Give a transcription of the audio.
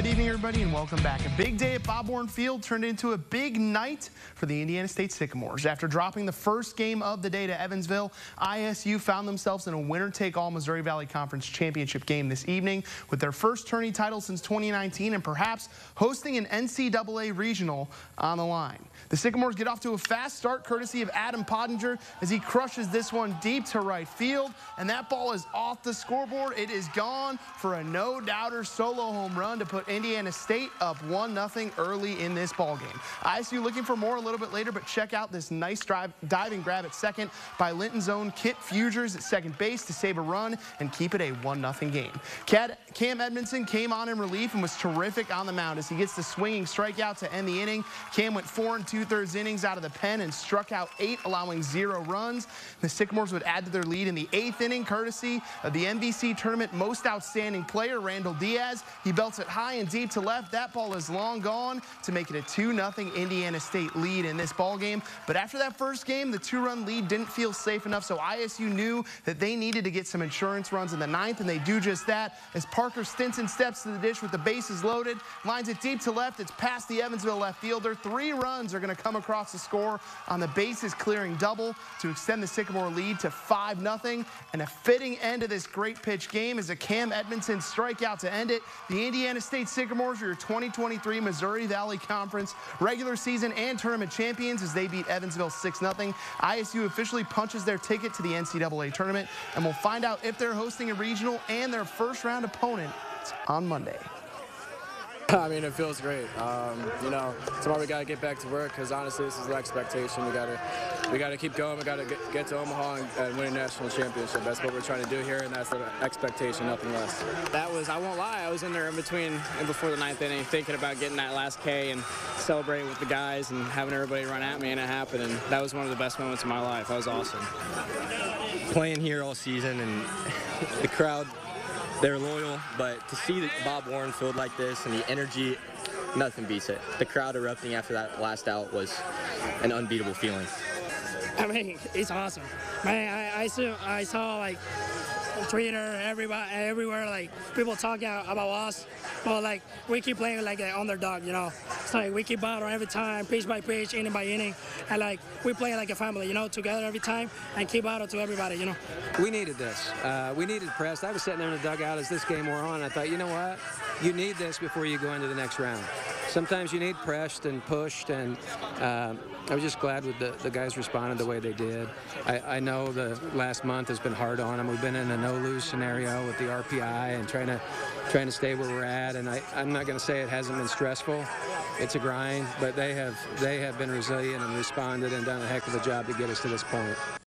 Good evening, everybody, and welcome back. A big day at Bob Warren Field turned into a big night for the Indiana State Sycamores. After dropping the first game of the day to Evansville, ISU found themselves in a winner-take-all Missouri Valley Conference championship game this evening with their first tourney title since 2019 and perhaps hosting an NCAA regional on the line. The Sycamores get off to a fast start courtesy of Adam Pottinger as he crushes this one deep to right field, and that ball is off the scoreboard. It is gone for a no-doubter solo home run to put Indiana State up 1-0 early in this ball game. ISU looking for more a little bit later, but check out this nice drive, diving grab at second by Linton's own Kip Fougerousse at second base to save a run and keep it a 1-0 game. Cam Edmonson came on in relief and was terrific on the mound as he gets the swinging strikeout to end the inning. Cam went four and two-thirds innings out of the pen and struck out eight, allowing zero runs. The Sycamores would add to their lead in the eighth inning, courtesy of the MVC Tournament Most Outstanding Player, Randall Diaz. He belts it high deep to left. That ball is long gone to make it a 2-0 Indiana State lead in this ball game. But after that first game, the two-run lead didn't feel safe enough, so ISU knew that they needed to get some insurance runs in the ninth, and they do just that as Parker Stinson steps to the dish with the bases loaded, lines it deep to left. It's past the Evansville left fielder. Three runs are going to come across the score on the bases clearing double to extend the Sycamore lead to 5-0. And a fitting end to this great pitch game is a Cam Edmonson strikeout to end it. The Indiana State Sycamores are your 2023 Missouri Valley Conference regular season and tournament champions as they beat Evansville 6-0. ISU officially punches their ticket to the NCAA tournament, and we'll find out if they're hosting a regional and their first round opponent on Monday. I mean, it feels great. Um, you know, tomorrow we got to get back to work because honestly, this is the expectation. We got to we got to keep going. We got to get, get, to Omaha and, and, win a national championship. That's what we're trying to do here, and that's the expectation, nothing less. That was, I won't lie, I was in there in between and before the ninth inning thinking about getting that last K and celebrating with the guys and having everybody run at me, and it happened. And that was one of the best moments of my life. That was awesome. Playing here all season and the crowd they're loyal, but to see Bob Warren filled like this and the energy, nothing beats it. The crowd erupting after that last out was an unbeatable feeling. I mean, it's awesome. Man, I, I, I saw like Twitter, everybody, everywhere, like people talking about us. But like we keep playing like an underdog, you know. It's like we keep battling every time, pitch by pitch, inning by inning, and like we play like a family, you know, together every time and keep battle to everybody, you know. We needed this. Uh, we needed press. I was sitting there in the dugout as this game wore on. I thought, you know what? You need this before you go into the next round. Sometimes you need pressed and pushed, and uh, I was just glad with the, the guys responded the way they did. I, I know the last month has been hard on them. We've been in a no-lose scenario with the RPI and trying to trying to stay where we're at. And I, I'm not going to say it hasn't been stressful. It's a grind, but they have they have been resilient and responded and done a heck of a job to get us to this point.